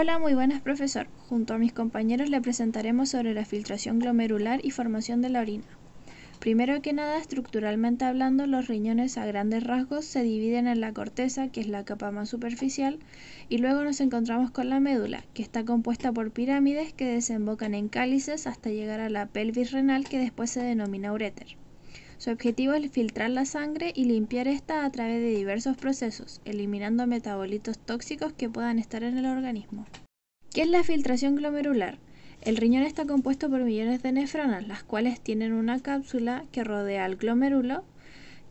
Hola, muy buenas profesor. Junto a mis compañeros le presentaremos sobre la filtración glomerular y formación de la orina. Primero que nada, estructuralmente hablando, los riñones a grandes rasgos se dividen en la corteza, que es la capa más superficial, y luego nos encontramos con la médula, que está compuesta por pirámides que desembocan en cálices hasta llegar a la pelvis renal, que después se denomina uréter. Su objetivo es filtrar la sangre y limpiar esta a través de diversos procesos, eliminando metabolitos tóxicos que puedan estar en el organismo. ¿Qué es la filtración glomerular? El riñón está compuesto por millones de nefronas, las cuales tienen una cápsula que rodea al glomérulo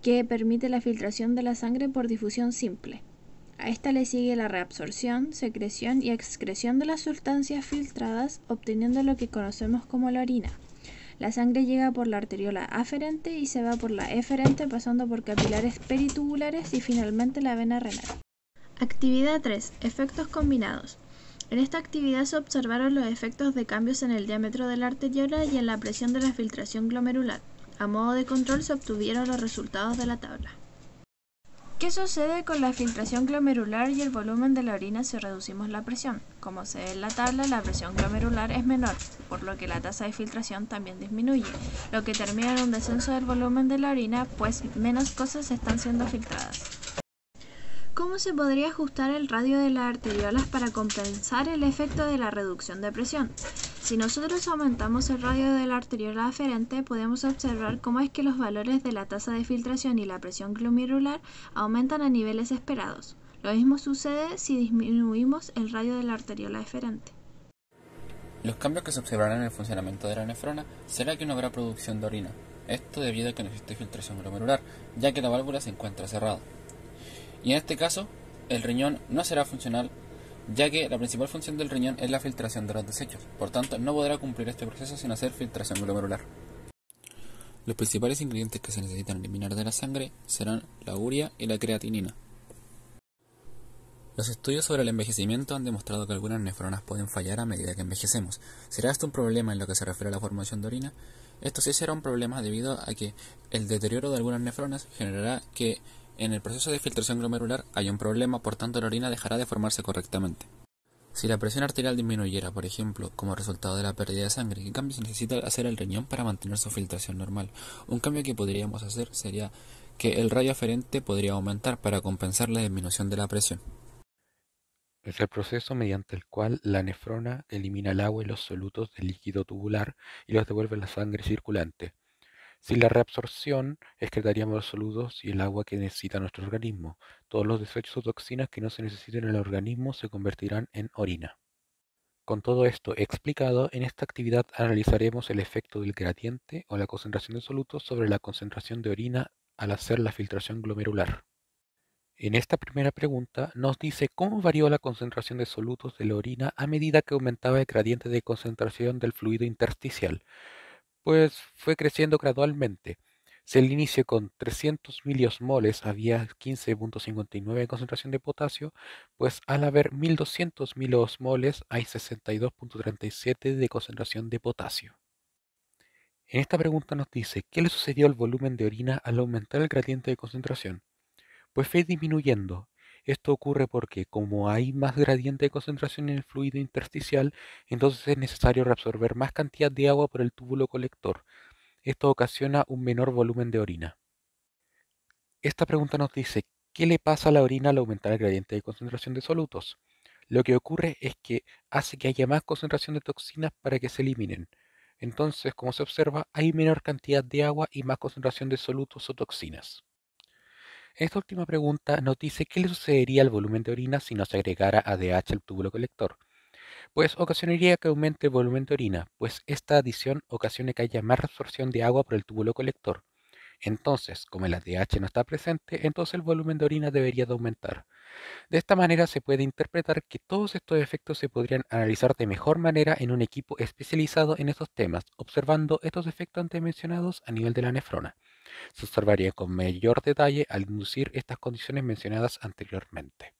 que permite la filtración de la sangre por difusión simple. A esta le sigue la reabsorción, secreción y excreción de las sustancias filtradas, obteniendo lo que conocemos como la orina. La sangre llega por la arteriola aferente y se va por la eferente pasando por capilares peritubulares y finalmente la vena renal. Actividad 3. Efectos combinados. En esta actividad se observaron los efectos de cambios en el diámetro de la arteriola y en la presión de la filtración glomerular. A modo de control se obtuvieron los resultados de la tabla. ¿Qué sucede con la filtración glomerular y el volumen de la orina si reducimos la presión? Como se ve en la tabla, la presión glomerular es menor, por lo que la tasa de filtración también disminuye, lo que termina en un descenso del volumen de la orina, pues menos cosas están siendo filtradas. ¿Cómo se podría ajustar el radio de las arteriolas para compensar el efecto de la reducción de presión? Si nosotros aumentamos el radio de la arteriola aferente, podemos observar cómo es que los valores de la tasa de filtración y la presión glomerular aumentan a niveles esperados. Lo mismo sucede si disminuimos el radio de la arteriola eferente. Los cambios que se observarán en el funcionamiento de la nefrona será que no habrá producción de orina. Esto debido a que no existe filtración glomerular, ya que la válvula se encuentra cerrada. Y en este caso, el riñón no será funcional, ya que la principal función del riñón es la filtración de los desechos. Por tanto, no podrá cumplir este proceso sin hacer filtración glomerular. Los principales ingredientes que se necesitan eliminar de la sangre serán la urea y la creatinina. Los estudios sobre el envejecimiento han demostrado que algunas nefronas pueden fallar a medida que envejecemos. ¿Será esto un problema en lo que se refiere a la formación de orina? Esto sí será un problema debido a que el deterioro de algunas nefronas generará que en el proceso de filtración glomerular hay un problema, por tanto la orina dejará de formarse correctamente. Si la presión arterial disminuyera, por ejemplo, como resultado de la pérdida de sangre, ¿qué cambio se necesita hacer el riñón para mantener su filtración normal? Un cambio que podríamos hacer sería que el rayo aferente podría aumentar para compensar la disminución de la presión. Es el proceso mediante el cual la nefrona elimina el agua y los solutos del líquido tubular y los devuelve a la sangre circulante. Sin la reabsorción, excretaríamos los soludos y el agua que necesita nuestro organismo. Todos los desechos o toxinas que no se necesiten en el organismo se convertirán en orina. Con todo esto explicado, en esta actividad analizaremos el efecto del gradiente o la concentración de solutos sobre la concentración de orina al hacer la filtración glomerular. En esta primera pregunta nos dice cómo varió la concentración de solutos de la orina a medida que aumentaba el gradiente de concentración del fluido intersticial pues fue creciendo gradualmente. Si al inicio con 300 miliosmoles había 15.59 de concentración de potasio, pues al haber 1200 miliosmoles hay 62.37 de concentración de potasio. En esta pregunta nos dice, ¿qué le sucedió al volumen de orina al aumentar el gradiente de concentración? Pues fue disminuyendo, esto ocurre porque como hay más gradiente de concentración en el fluido intersticial, entonces es necesario reabsorber más cantidad de agua por el túbulo colector. Esto ocasiona un menor volumen de orina. Esta pregunta nos dice, ¿qué le pasa a la orina al aumentar el gradiente de concentración de solutos? Lo que ocurre es que hace que haya más concentración de toxinas para que se eliminen. Entonces, como se observa, hay menor cantidad de agua y más concentración de solutos o toxinas. Esta última pregunta nos dice qué le sucedería al volumen de orina si no se agregara ADH al túbulo colector. Pues ocasionaría que aumente el volumen de orina, pues esta adición ocasiona que haya más absorción de agua por el túbulo colector. Entonces, como el ADH no está presente, entonces el volumen de orina debería de aumentar. De esta manera se puede interpretar que todos estos efectos se podrían analizar de mejor manera en un equipo especializado en estos temas, observando estos efectos antes mencionados a nivel de la nefrona. Se observaría con mayor detalle al inducir estas condiciones mencionadas anteriormente.